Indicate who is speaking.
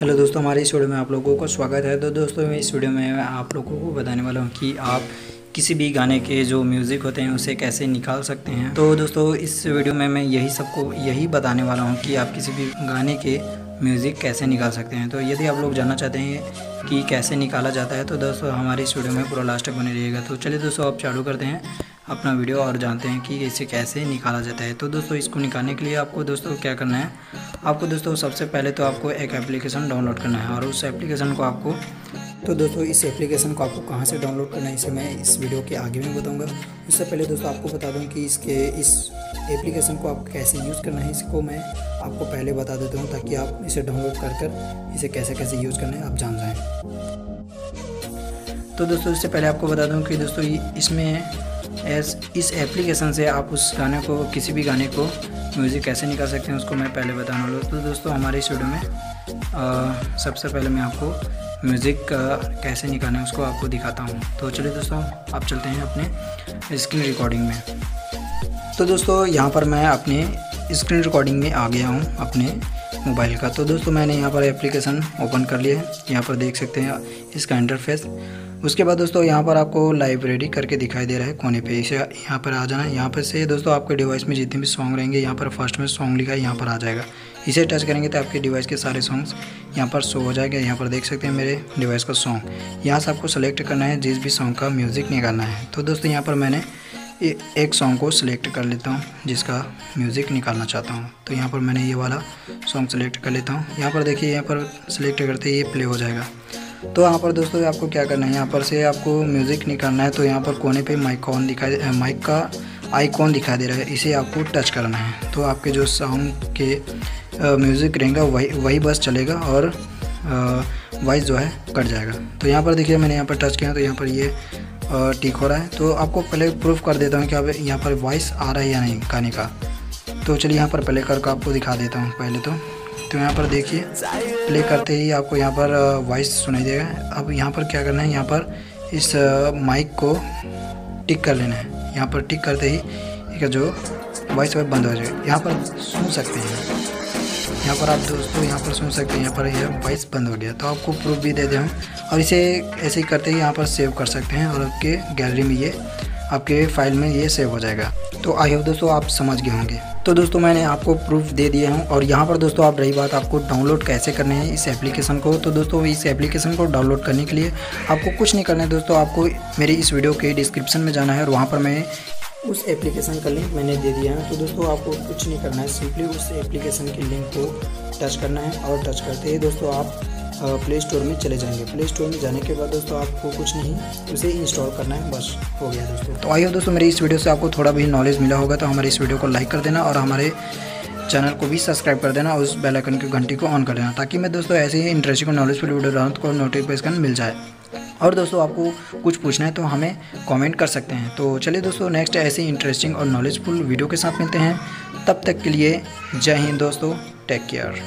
Speaker 1: Hello दोस्तों, हमारे इस वीडियो में आप लोगों को स्वागत है। तो दोस्तों, मैं इस वीडियो में आप लोगों को बताने वाला हूँ कि आप किसी भी गाने के जो म्यूज़िक होते हैं, उसे कैसे निकाल सकते हैं। तो दोस्तों, इस वीडियो में मैं यही सबको यही बताने वाला हूँ कि आप किसी भी गाने के म्यूज़िक कैसे निकाल सकते हैं। तो यदि आप लोग जानना चाहते हैं कि कैसे निकाला जाता है तो दोस्तों, हमारे इस वीडियो में पूरा लास्ट तक बने रहिएगा। तो चलिए दोस्तों आप चालू करते हैं अपना वीडियो और जानते हैं कि इसे कैसे निकाला जाता है। तो दोस्तों, इसको निकालने के लिए आपको दोस्तों क्या करना है? आपको दोस्तों, सबसे पहले तो आपको एक एप्लीकेशन डाउनलोड करना है और उस एप्लीकेशन को आपको तो दोस्तों, इस एप्लीकेशन को आपको कहाँ से डाउनलोड करना है, इसे मैं इस वीडियो के आगे में बताऊँगा। उससे पहले दोस्तों, आपको बता दूँ कि इसके इस एप्लीकेशन को आप कैसे यूज़ करना है, इसको मैं आपको पहले बता देता हूँ ताकि आप इसे डाउनलोड कर कर इसे कैसे कैसे यूज़ करना है, आप जान जाएँ। तो दोस्तों, इससे पहले आपको बता दूँ कि दोस्तों इसमें इस एप्लीकेशन से आप उस गाने को, किसी भी गाने को म्यूज़िक कैसे निकाल सकते हैं, उसको मैं पहले बताने वाला तो दोस्तों, हमारे स्टूडियो में सबसे पहले मैं आपको म्यूज़िक कैसे निकालना है, उसको आपको दिखाता हूँ। तो चलिए दोस्तों आप चलते हैं अपने स्क्रीन रिकॉर्डिंग में। तो दोस्तों, यहाँ पर मैं अपने स्क्रीन रिकॉर्डिंग में आ गया हूँ, अपने मोबाइल का तो दोस्तों मैंने यहाँ पर एप्लीकेशन ओपन कर लिया है यहाँ पर देख सकते हैं इसका इंटरफेस उसके बाद दोस्तों यहाँ पर आपको लाइब्रेरी करके दिखाई दे रहा है कोने पे इसे यहाँ पर आ जाना है यहाँ पर से दोस्तों आपके डिवाइस में जितने भी सॉन्ग रहेंगे यहाँ पर फ़र्स्ट में सॉन्ग लिखा है यहाँ पर आ जाएगा इसे टच करेंगे तो आपके डिवाइस के सारे सॉन्ग्स यहाँ पर शो हो जाएगा यहाँ पर देख सकते हैं मेरे डिवाइस का सॉन्ग यहाँ से आपको सेलेक्ट करना है जिस भी सॉन्ग का म्यूज़िक निकालना है तो दोस्तों यहाँ पर मैंने एक सॉन्ग को सिलेक्ट कर लेता हूँ, जिसका म्यूज़िक निकालना चाहता हूँ। तो यहाँ पर मैंने ये वाला सॉन्ग सेलेक्ट कर लेता हूँ। यहाँ पर देखिए, यहाँ पर सिलेक्ट करते ही ये प्ले हो जाएगा। तो यहाँ पर दोस्तों, आपको क्या करना है? यहाँ पर से आपको म्यूज़िक निकालना है तो यहाँ पर कोने पे माइक ऑन दिखाई माइक का आइकॉन दिखाई दे रहा है। इसे आपको टच करना है। तो आपके जो साउंड के म्यूज़िक रहेगा, वही वही बस चलेगा और वॉइस जो है कट जाएगा। तो यहाँ पर देखिए, मैंने यहाँ पर टच किया तो यहाँ पर ये टिक हो रहा है। तो आपको पहले प्रूफ कर देता हूँ कि अब यहाँ पर वॉइस आ रहा है या नहीं गाने का। तो चलिए यहाँ पर प्ले करके आपको दिखा देता हूँ पहले तो। तो यहाँ पर देखिए प्ले करते ही आपको यहाँ पर वॉइस सुनाई देगा। अब यहाँ पर क्या करना है, यहाँ पर इस माइक को टिक कर लेना है। यहाँ पर टिक करते ही जो वॉइस वह बंद हो जाएगा। यहाँ पर सुन सकते हैं। यहाँ पर आप दोस्तों यहाँ पर सुन सकते हैं, यहाँ पर यह वॉइस बंद हो गया। तो आपको प्रूफ भी दे दें हम और इसे ऐसे ही करते ही यहाँ पर सेव कर सकते हैं और आपके गैलरी में ये, आपके फ़ाइल में ये सेव हो जाएगा। तो आई होप दोस्तों आप समझ गए होंगे। तो दोस्तों मैंने आपको प्रूफ दे दिया हूँ और यहाँ पर दोस्तों आप रही बात आपको डाउनलोड कैसे करने हैं इस एप्लीकेशन को। तो दोस्तों इस एप्लीकेशन को डाउनलोड करने के लिए आपको कुछ नहीं करना है दोस्तों, आपको मेरी इस वीडियो के डिस्क्रिप्शन में जाना है और वहाँ पर मैं उस एप्लीकेशन का लिंक मैंने दे दिया है। तो दोस्तों, आपको कुछ नहीं करना है। सिंपली उस एप्लीकेशन के लिंक को टच करना है और टच करते ही दोस्तों आप प्ले स्टोर में चले जाएँगे। प्ले स्टोर में जाने के बाद दोस्तों आपको कुछ नहीं, उसे इंस्टॉल करना है। बस हो गया दोस्तों। तो आइए दोस्तों, मेरी इस वीडियो से आपको थोड़ा भी नॉलेज मिला होगा तो हमारे इस वीडियो को लाइक कर देना और हमारे चैनल को भी सब्सक्राइब कर देना और उस बेल आइकन की घंटी को ऑन कर देना, ताकि मैं दोस्तों ऐसे ही इंटरेस्टिंग और नॉलेजफुल वीडियो डालूँ तो नोटिफिकेशन मिल जाए। और दोस्तों, आपको कुछ पूछना है तो हमें कमेंट कर सकते हैं। तो चलिए दोस्तों नेक्स्ट ऐसे इंटरेस्टिंग और नॉलेजफुल वीडियो के साथ मिलते हैं। तब तक के लिए जय हिंद दोस्तों टेक केयर